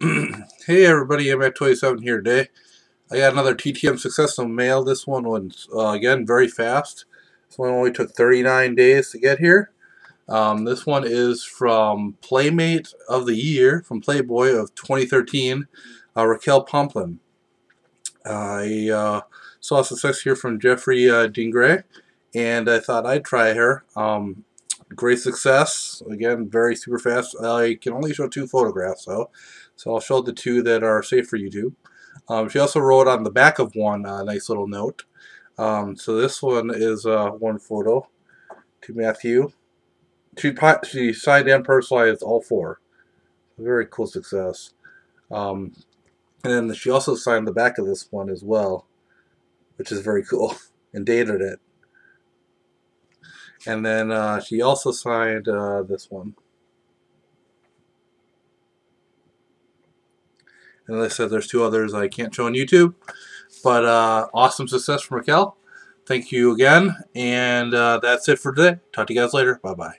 hey everybody, I'm at 27 here today. I got another TTM success in the mail. This one was, uh, again, very fast. This one only took 39 days to get here. Um, this one is from Playmate of the Year, from Playboy of 2013, uh, Raquel Pomplun. I uh, saw success here from Jeffrey uh, Dingray, and I thought I'd try her. Um, great success. Again, very super fast. I can only show two photographs, though. So I'll show the two that are safe for YouTube. Um, she also wrote on the back of one a nice little note. Um, so this one is uh, one photo to Matthew. She, she signed and personalized all four. Very cool success. Um, and then she also signed the back of this one as well, which is very cool, and dated it. And then uh, she also signed uh, this one. And as I said, there's two others I can't show on YouTube. But uh, awesome success from Raquel. Thank you again. And uh, that's it for today. Talk to you guys later. Bye-bye.